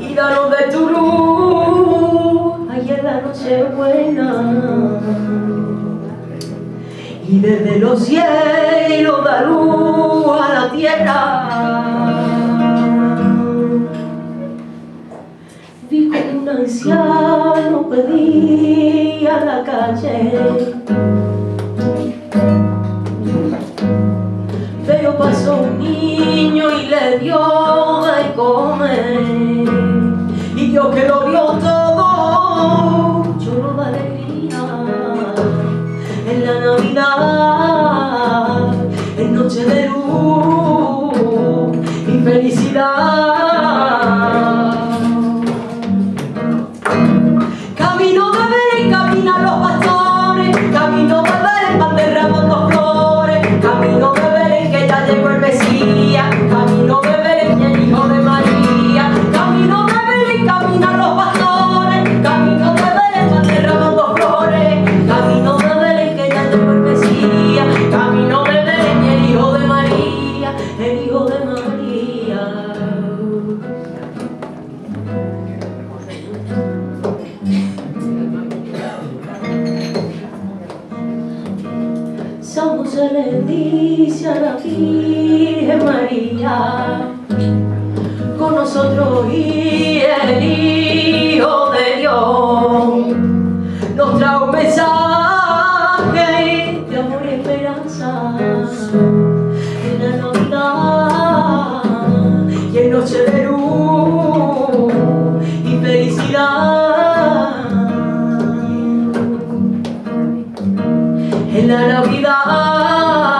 y luz de tu luz ayer la noche buena. Y desde los cielos da luz a la tierra. Vi como un anciano pedía la calle y le dio de comer. Y Dios que lo vio todo lloró de alegría. En la Navidad en noche de luz y felicidad se le dice a la Virgen María, con nosotros y el Hijo de Dios. Nos trae un mensaje de amor y esperanza. En la Navidad y en noche de luz en la Navidad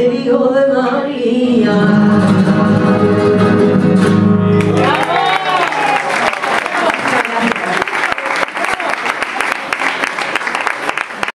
el Hijo de María.